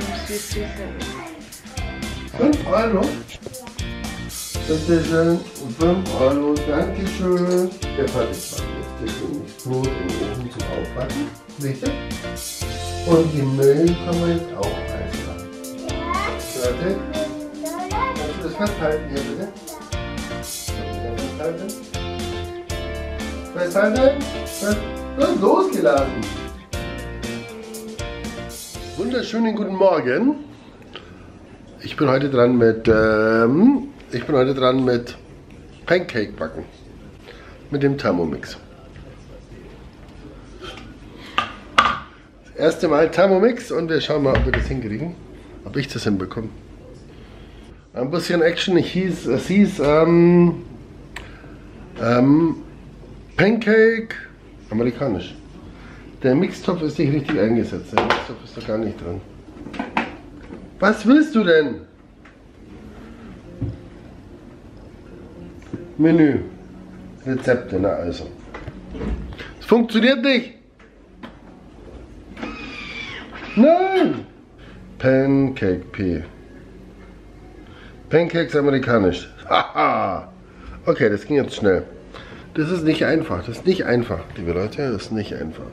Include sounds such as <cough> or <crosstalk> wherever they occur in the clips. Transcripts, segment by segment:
Süß die sind. 5 Euro. Bitte schön. 5 Euro. Dankeschön. Der Fertigbacken ist das ist Brot im Ofen zum Aufbacken. Richtig? Und die Milch kann man jetzt auch reinschlagen. Warte. Kannst du das festhalten hier bitte? Festhalten. Festhalten. Fest- Und losgelassen. Wunderschönen guten Morgen. Ich bin heute dran mit, ähm, ich bin heute dran mit Pancake backen. Mit dem Thermomix. Das erste Mal Thermomix und wir schauen mal, ob wir das hinkriegen. Ob ich das hinbekomme. Ein bisschen Action. Ich hieß, es hieß, ähm, ähm, Pancake amerikanisch. Der Mixtopf ist nicht richtig eingesetzt. Der Mixtopf ist da gar nicht drin. Was willst du denn? Menü. Rezepte, na also. Es funktioniert nicht. Nein! Pancake P. Pancakes amerikanisch. Haha. Okay, das ging jetzt schnell. Das ist nicht einfach. Das ist nicht einfach, liebe Leute. Das ist nicht einfach.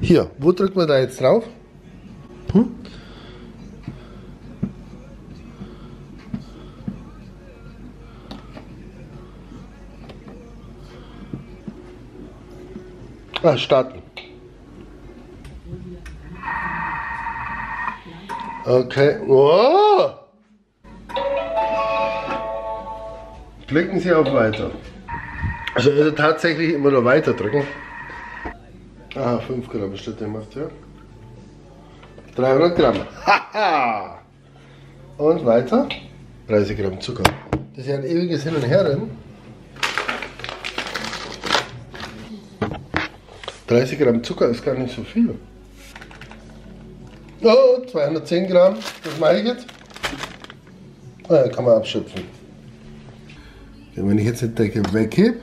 Hier, wo drückt man da jetzt drauf? Hm? Ah, starten. Okay. Oh! Klicken Sie auf Weiter. Also, also tatsächlich immer nur weiter drücken. Ah, 5 Gramm Schritte gemacht, ja. 300 Gramm. Haha! Und weiter. 30 Gramm Zucker. Das ist ja ein ewiges Hin und Her drin. 30 Gramm Zucker ist gar nicht so viel. Oh, 210 Gramm. Das mache ich jetzt. Ah, kann man abschöpfen. Wenn ich jetzt die Decke weghebe,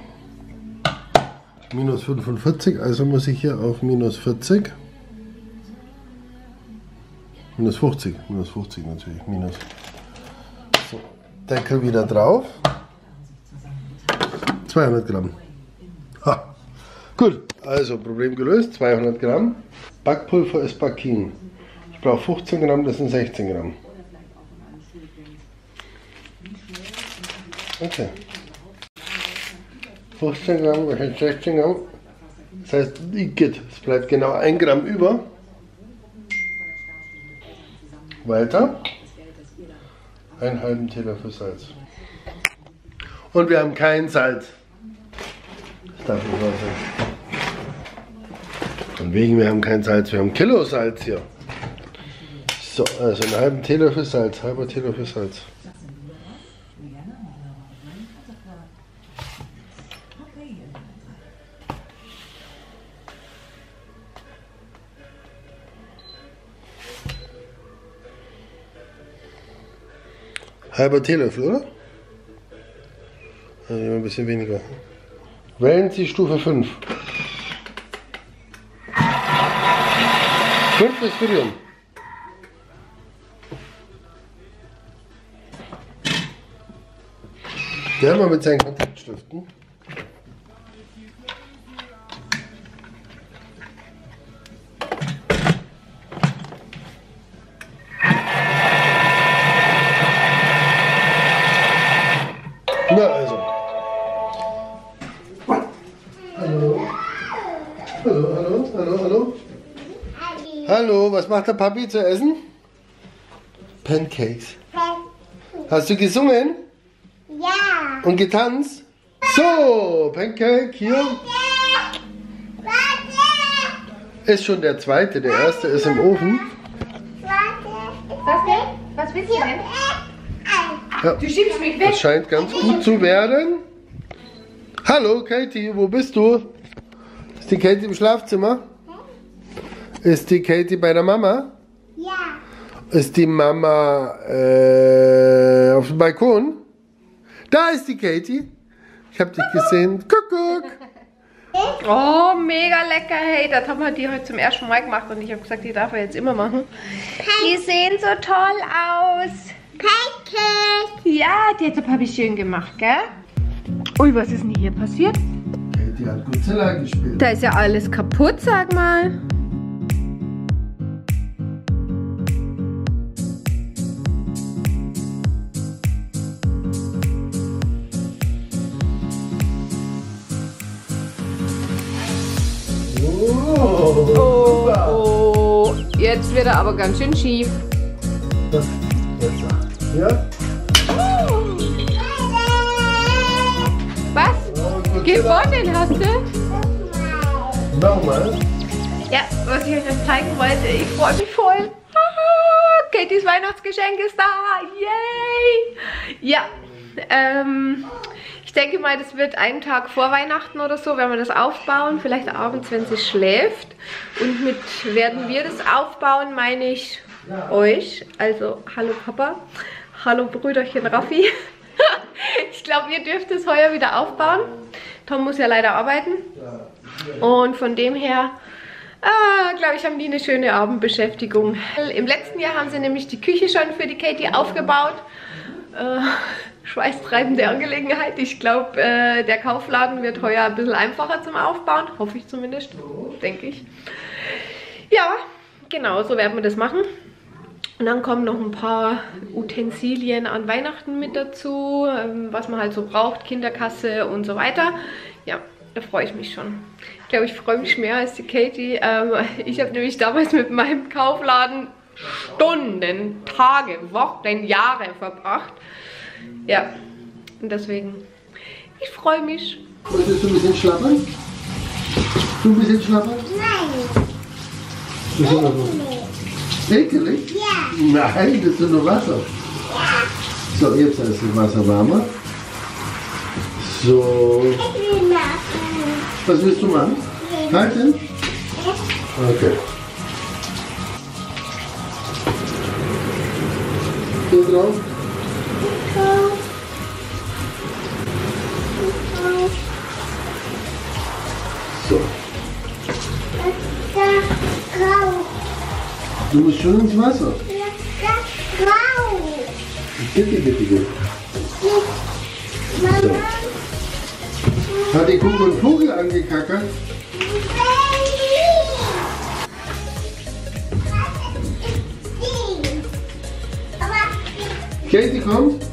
minus 45, also muss ich hier auf minus 40. Minus 50, minus 50 natürlich, minus. So, Deckel wieder drauf. 200 Gramm. Ha. Gut, also Problem gelöst, 200 Gramm. Backpulver ist Bakin. Ich brauche 15 Gramm, das sind 16 Gramm. Okay. 15 Gramm, das sind 16 Gramm. Das heißt, Igitt, es bleibt genau 1 Gramm über. Weiter. Einen halben Teelöffel Salz. Und wir haben kein Salz. Das darf nicht wahr sein. Von wegen, wir haben kein Salz, wir haben Kilo Salz hier. So, also einen halben Teelöffel Salz, halber Teelöffel Salz. Halber Teelöffel, oder? Also ein bisschen weniger. Wählen Sie Stufe 5. 5 ist Viren. Der mal mit seinen Kontaktstiften. Na also. Hallo. Hallo, hallo, hallo, hallo. Hallo, was macht der Papi zu essen? Pancakes. Hast du gesungen Ja. und getanzt? So, Pancake hier. Ist schon der zweite, der erste ist im Ofen. Was denn? Was willst du denn? Ja, Du schiebst mich weg. das scheint ganz gut zu werden. Hallo Katie, wo bist du? Ist die Katie im Schlafzimmer? Ist die Katie bei der Mama? Ja. Ist die Mama äh, auf dem Balkon? Da ist die Katie. Ich habe dich gesehen. Kuckuck. Oh, mega lecker. Hey, das haben wir die heute zum ersten Mal gemacht und ich habe gesagt, die darf er jetzt immer machen. Die sehen so toll aus. Pancake. Ja, die hat der Papi schön gemacht, gell? Ui, was ist denn hier passiert? Katie hat Godzilla gespielt. Da ist ja alles kaputt, sag mal. Oh. Oh, jetzt wird er aber ganz schön schief. Das, jetzt. Ja? Gewonnen hast du? Nochmal. Ja, was ich euch noch zeigen wollte, ich freue mich voll. Haha, Katys Weihnachtsgeschenk ist da. Yay! Ja, ähm, ich denke mal, das wird einen Tag vor Weihnachten oder so, wenn wir das aufbauen. Vielleicht abends, wenn sie schläft. Und mit werden wir das aufbauen, meine ich euch. Also, hallo Papa. Hallo Brüderchen Raffi. <laughs> ich glaube, ihr dürft es heuer wieder aufbauen. Tom muss ja leider arbeiten. Und von dem her, ah, glaube ich, haben die eine schöne Abendbeschäftigung. Im letzten Jahr haben sie nämlich die Küche schon für die Katie aufgebaut. Äh, schweißtreibende Angelegenheit. Ich glaube, äh, der Kaufladen wird heuer ein bisschen einfacher zum Aufbauen. Hoffe ich zumindest, denke ich. Ja, genau, so werden wir das machen. Und dann kommen noch ein paar Utensilien an Weihnachten mit dazu, ähm, was man halt so braucht, Kinderkasse und so weiter. Ja, da freue ich mich schon. Ich glaube, ich freue mich mehr als die Katie. Ähm, <laughs> ich habe nämlich damals mit meinem Kaufladen Stunden, Tage, Wochen, Jahre verbracht. Ja, und deswegen, ich freue mich. Möchtest du ein bisschen schlappern? Du ein bisschen schlappern? Nein. So. Ekelig? Ja. Nein, das ist nur Wasser. So, jetzt ist das Wasser warmer. So, Ich will machen. was willst du machen? Halten? Okay. Hier drauf. Du musst schon ins Wasser. Grau. Bitte, bitte, bitte. Mama. Hat die Kugel einen Vogel angekackert? Katie kommt.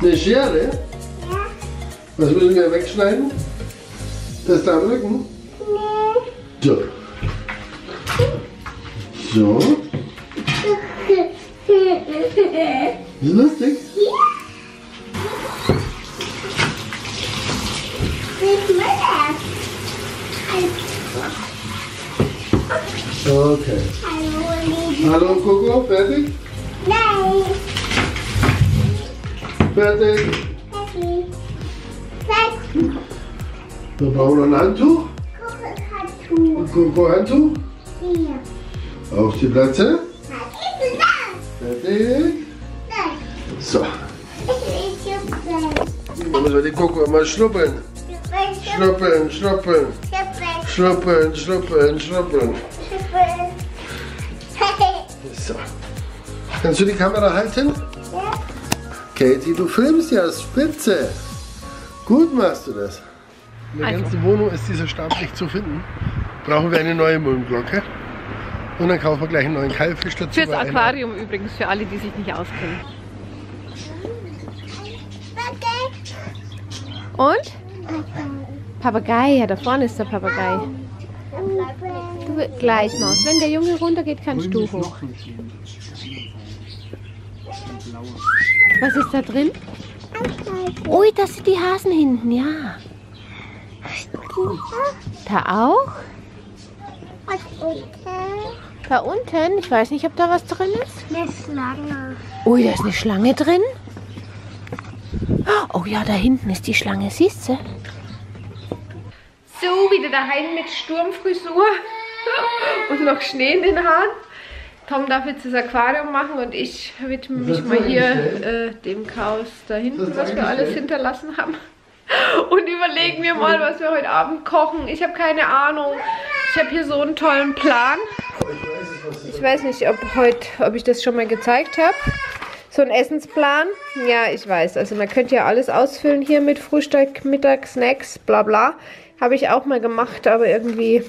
Eine Schere. Was müssen wir wegschneiden? Am Rücken? So. So. Ist lustig? Okay. Hallo Coco, fertig? Nein. Fertig. Wir brauchen noch ein Handtuch. Kuchenhandtuch. Coco Handtuch. Hier. Auf die Plätze. Das? Fertig. So. Dann müssen wir die Coco mal schnuppeln. Schnuppeln, schnuppeln. Schnuppeln, schnuppeln, schnuppeln. So. Kannst du die Kamera halten? Ja. Katie, du filmst ja spitze. Gut machst du das. In der Also. ganzen Wohnung ist dieser Stab nicht zu finden. Brauchen wir eine neue Mulmglocke. Und dann kaufen wir gleich einen neuen Keilfisch dazu. Fürs weil einer- Aquarium übrigens, für alle, die sich nicht auskennen. Und? Papagei, ja, da vorne ist der Papagei. Du gleich, Maus. Wenn der Junge runtergeht, kannst du hoch. Was ist da drin? Ui, das sind die Hasen hinten, ja. Da auch? Da unten? Ich weiß nicht, ob da was drin ist. Eine Schlange. Ui, da ist eine Schlange drin. Oh ja, da hinten ist die Schlange, siehst du? du wieder daheim mit Sturmfrisur <laughs> und noch Schnee in den Haaren. Tom darf jetzt das Aquarium machen und ich widme mich mal hier äh, dem Chaos da hinten, was wir alles hinterlassen haben. Und überlegen wir mal, was wir heute Abend kochen. Ich habe keine Ahnung. Ich habe hier so einen tollen Plan. Ich weiß nicht, ob heute, ob ich das schon mal gezeigt habe. So ein Essensplan. Ja, ich weiß. Also man könnte ja alles ausfüllen hier mit Frühstück, Mittag, Snacks, bla bla. Habe ich auch mal gemacht, aber irgendwie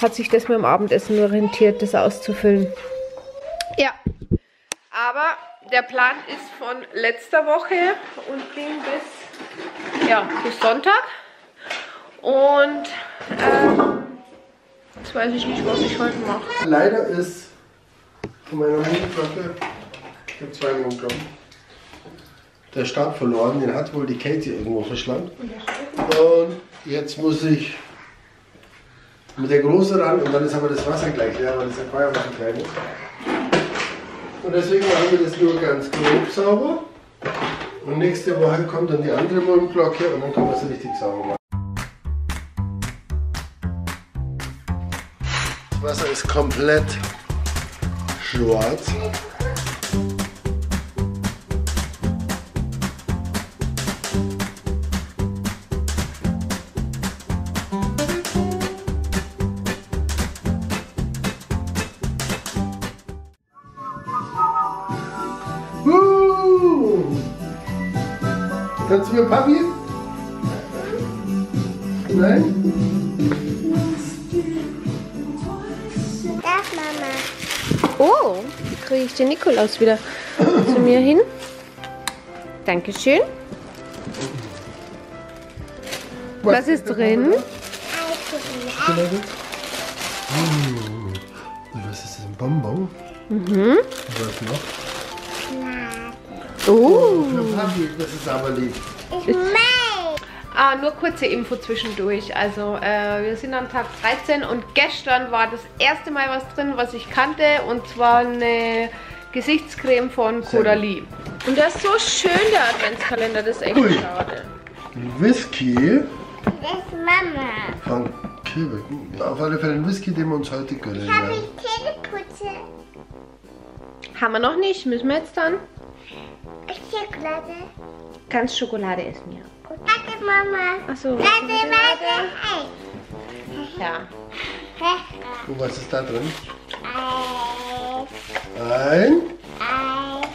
hat sich das mit dem Abendessen nur rentiert, das auszufüllen. Ja. Aber der Plan ist von letzter Woche und ging bis, ja, bis Sonntag. Und ähm, jetzt weiß ich nicht, was ich heute mache. Leider ist von meiner Mondglocke, ich habe zwei Mondglocken, der Stab verloren. Den hat wohl die Katie irgendwo verschlammt. Und jetzt muss ich mit der Große ran und dann ist aber das Wasser gleich leer, weil das Aquarium so klein ist. Und deswegen machen wir das nur ganz grob sauber. Und nächste Woche kommt dann die andere Mondglocke und dann können wir es richtig sauber machen. Das Wasser ist komplett schwarz. Mir Papi? Nein? Darf Mama. Oh, kriege ich den Nikolaus wieder zu mir hin. Dankeschön. Was ist drin? Hm. Was ist das? Ein Bonbon? Mhm. Was noch? Oh. Für Papi, das ist aber lieb. Ich. Ah, nur kurze Info zwischendurch. Also, äh, wir sind an Tag 13 und gestern war das erste Mal was drin, was ich kannte. Und zwar eine Gesichtscreme von. Coralie. Und das ist so schön, der Adventskalender. Das ist echt Ui. schade. Whisky Das ist Mama. von Kübel. Auf alle Fälle ein Whisky, den wir uns heute gönnen Habe ich Zähneputze? Haben wir noch nicht. Müssen wir jetzt dann? Schokolade. Ganz Schokolade essen, ja. Warte, Mama. Achso. Warte, warte. Hey. Ja. Und was ist da drin? Eis. Ein. Eis.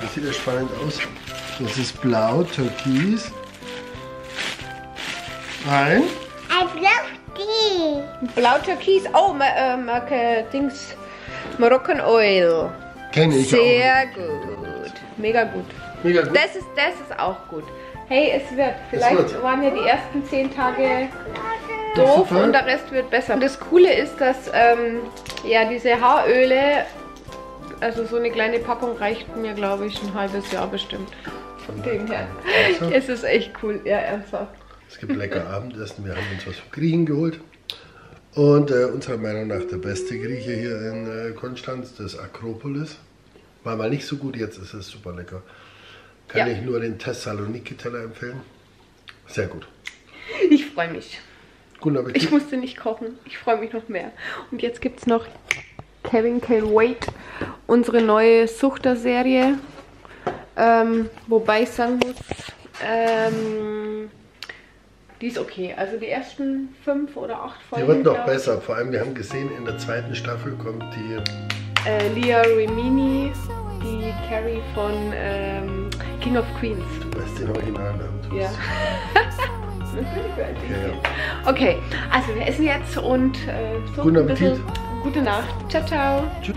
Das sieht ja spannend aus. Das ist blau, türkis. Ein. Ein Blutti. Blau-Türkis. Oh, Ma äh, Marke Dings. Moroccan Oil. Kenne ich Sehr gut. Mega gut. Mega gut. Das ist, das ist auch gut. Hey, es wird. Vielleicht wird. waren ja die ersten zehn Tage doof und der Rest wird besser. Und das Coole ist, dass ähm, ja diese Haaröle, also so eine kleine Packung reicht mir, glaube ich, ein halbes Jahr bestimmt. Von dem her. Also, Es ist echt cool, ja, ernsthaft. es gibt lecker Abendessen. Wir haben uns was von Griechen geholt. Und äh, unserer Meinung nach der beste Grieche hier in äh, Konstanz, das Akropolis. War mal nicht so gut, jetzt ist es super lecker. Kann Ja. ich nur den Thessaloniki-Teller empfehlen. Sehr gut. Ich freue mich. Guten Ich Appetit. musste nicht kochen. Ich freue mich noch mehr. Und jetzt gibt es noch Kevin Can Wait, unsere neue Suchter-Serie. Ähm, wobei ich sagen muss, ähm, die ist okay. Also die ersten fünf oder acht Folgen. Die wird noch ich. besser. Vor allem, wir haben gesehen, in der zweiten Staffel kommt die Äh, Leah Remini, die Carrie von ähm, King of Queens. Du weißt den Originalnamen. du <laughs> Ja. ja. okay, also wir essen jetzt und äh, so Guten Appetit. Gute Nacht. Ciao, ciao. Tschüss.